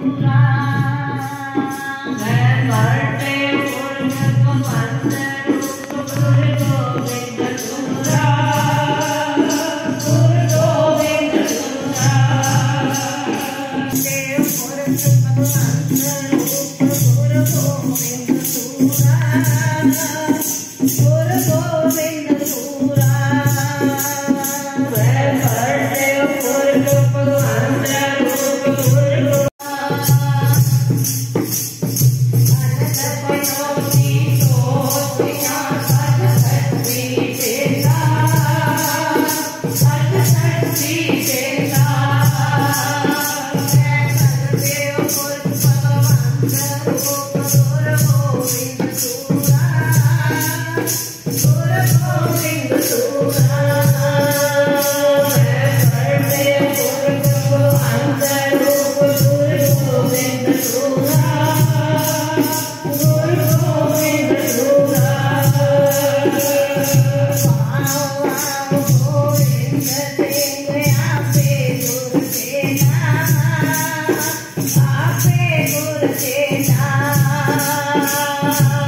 Yeah. love.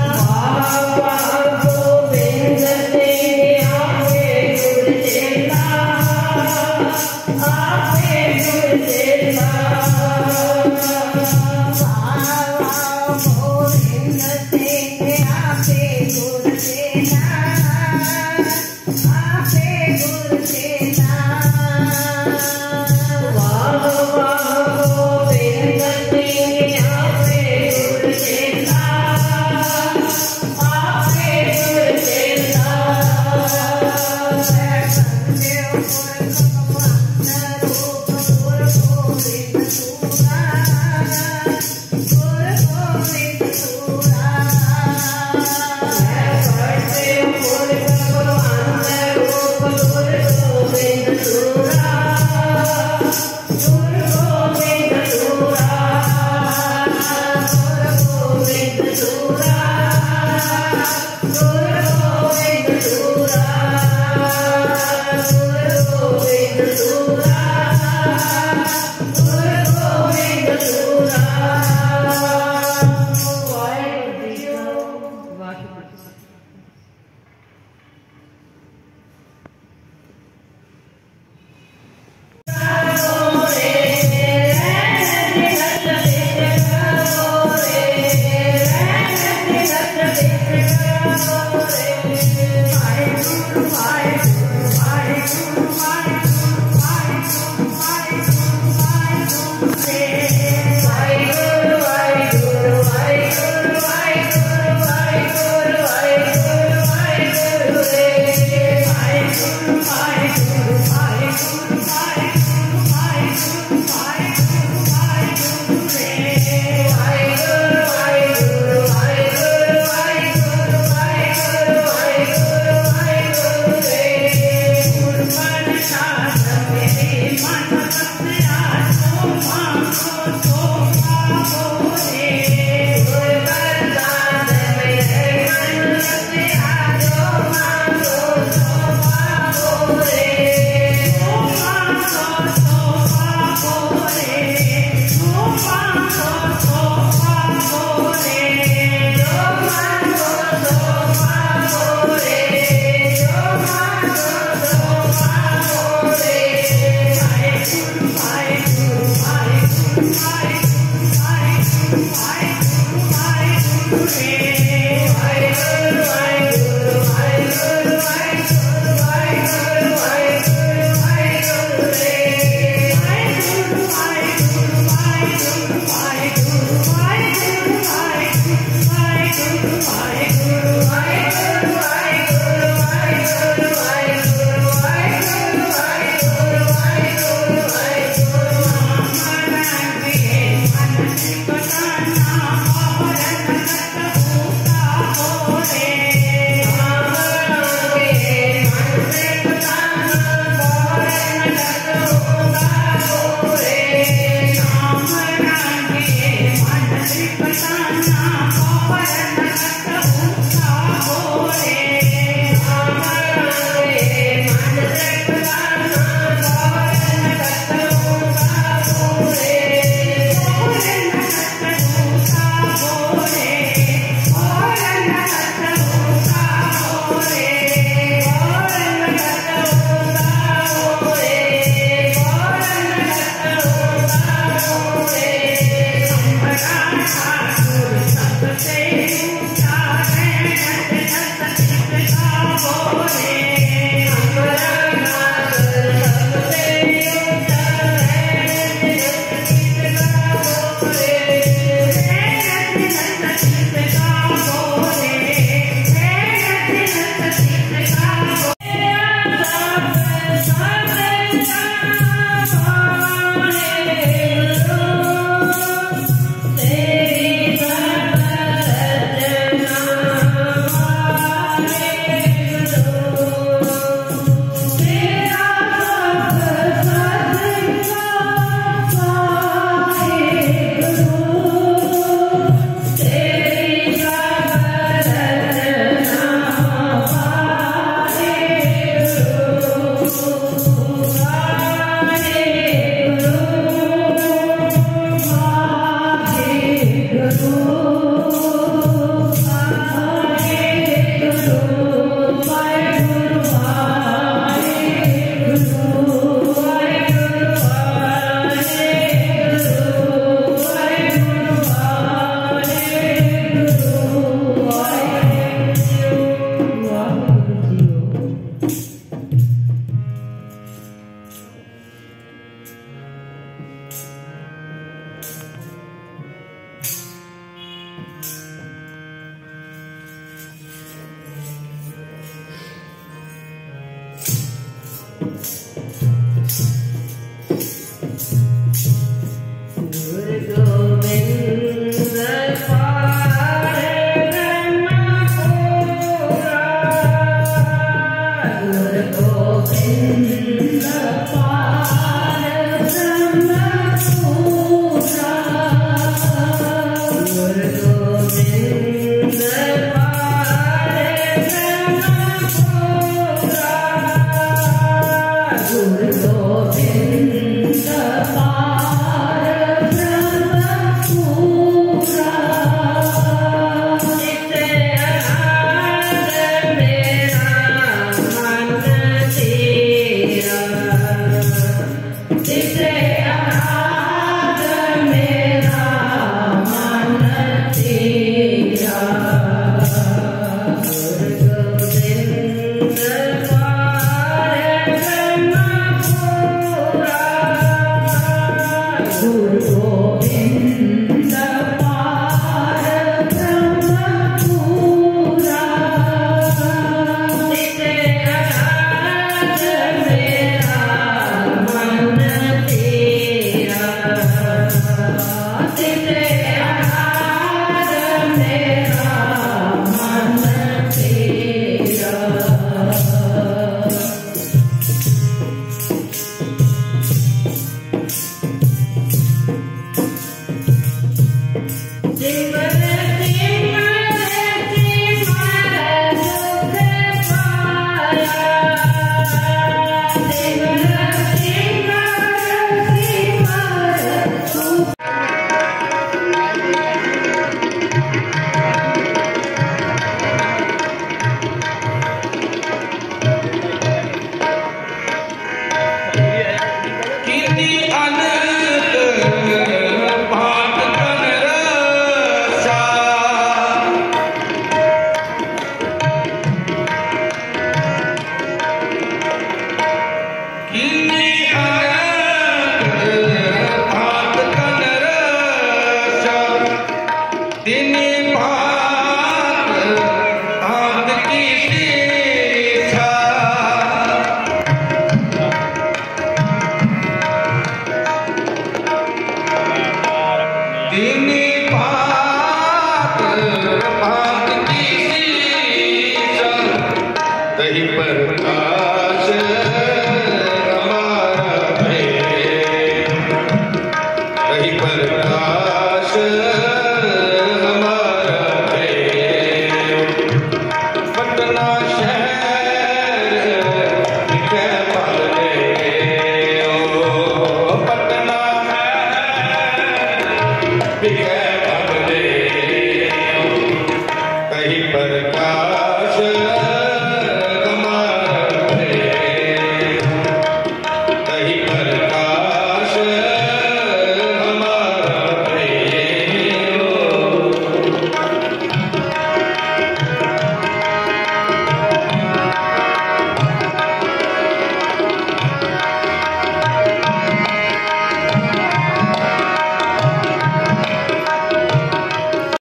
Yeah.